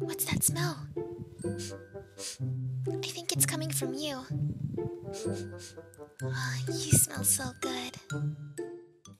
What's that smell? I think it's coming from you. Oh, you smell so good.